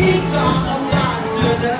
eat on the land today.